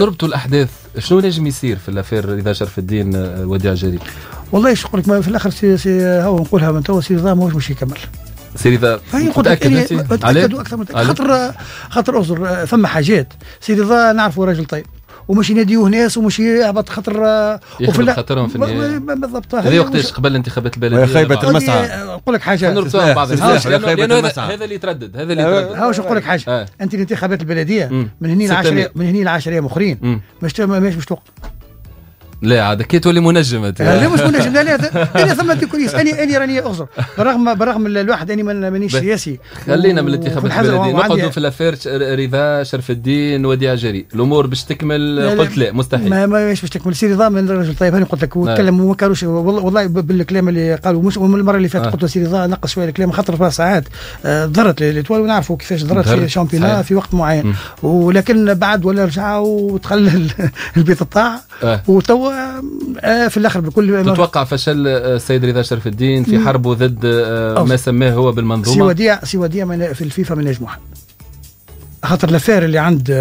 ضربتوا الأحداث شنو نجم يصير في الأفير إذا شرف الدين آه، وديع جري والله إيش نقول لك في الآخر سي سي هو نقولها من توا سي نظام ماهوش باش يكمل. سير اذا متأكد أنت؟ متأكد أكثر متأكد. خاطر خاطر اعذر فما حاجات. سي رضا نعرفه راجل طيب. ومش يناديوه ناس ومش يهبط خاطر يخلق خاطرهم في النهاية. بالضبط. هذه وقتاش قبل انتخابات البلدية. خيبة المسعى نقول لك حاجة. نربطوها بعض هذا اللي يتردد هذا اللي يتردد. هاوش نقول لك حاجة. آه. أنت الانتخابات البلدية من هني لعشرة من هني لعشرة أيام أخرين. مش مش توقف لا عاد كي تولي منجم أنت. لا مش منجم لا لا أنا ثم كويس أني أني راني أغزر. برغم برغم الواحد أني مانيش سياسي خلينا من الانتخابات البلديه نقعدوا في الأفير رضا شرف الدين وديع جري الأمور باش تكمل قلت لا مستحيل. ما ماهيش باش تكمل. سي رضا من رجل طيب هاني قلت لك. وتكلم وما كانوش والله, بالكلام اللي قالوا. مش المرة اللي فاتت قلت سي رضا نقص شوية الكلام خاطر أربع ساعات آه، ضرت l'Étoile ونعرفوا كيفاش ضرت في ال championnat في وقت معين. ولكن بعد ولا رجع ودخل لبيت الطاعة آه. وتوا آه، في الآخر بكل تتوقع فشل آه، السيد رضا شرف الدين في حربه ضد آه، ما سماه هو بالمنظومة؟ سي وديع سي وديع في الفيفا ما نجموا خاطر ال affaire اللي عند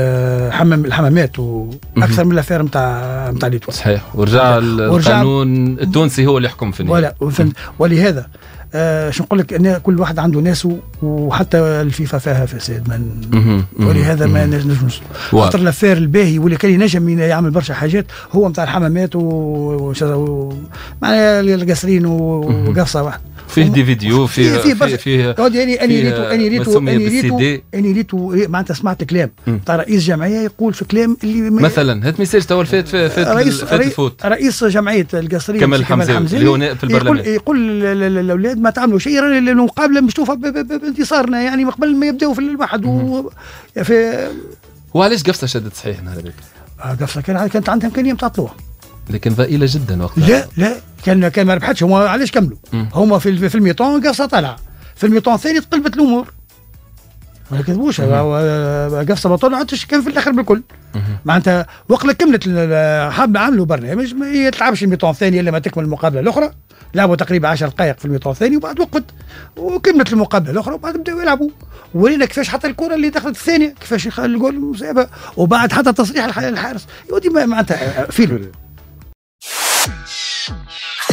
حمام الحمامات وأكثر من ال affaire نتاع نتاع l'Étoile. صحيح. ورجع القانون التونسي هو اللي يحكم في النهايه ولهذا آه شو نقول لك ان كل واحد عنده ناسه وحتى الفيفا فيها فساد من ولهذا ما نجمش خاطر الافير الباهي واللي كان ينجم يعمل برشا حاجات هو نتاع الحمامات و, و... معناها القصرين وقصه واحدة. فيه دي فيديو فيه فيه فيه, فيه اني اني ريتو اني ريتو اني ريتو اني ريتو معناتها سمعت كلام. تاع رئيس جمعية يقول في كلام اللي مثلا هات ميساج تو فات فات رئيس فات الفوت. رئيس جمعية القصرين كمال الحمزه اللي في البرلمان. يقول الاولاد ما تعملوا شيء المقابله مشتوفه بانتصارنا يعني قبل ما يبدأوا في الواحد في وعلاش قفصة شدت صحيح نهار هذاك؟ قفصة كان كانت عندها إمكانية نتاع طلوع لكن ضئيلة جدا وقتها. لا لا كان كان ما ربحتش. هما علاش كملوا؟ هما في في الميطون قفصه طلع في الميطون الثاني تقلبت الأمور. ما كذبوش قفصه ما طلعتش كان في الآخر بالكل. معناتها وقت كملت حاب عملوا برنامج ما تلعبش الميطون الثاني إلا ما تكمل المقابلة الأخرى. لعبوا تقريبا 10 دقائق في الميطون الثاني وبعد وقت وكملت المقابلة الأخرى وبعد بدأوا يلعبوا. ورينا كيفاش حتى الكرة اللي دخلت الثانية كيفاش الجول وبعد حتى تصريح الحارس. يودي معناتها فيلم. Música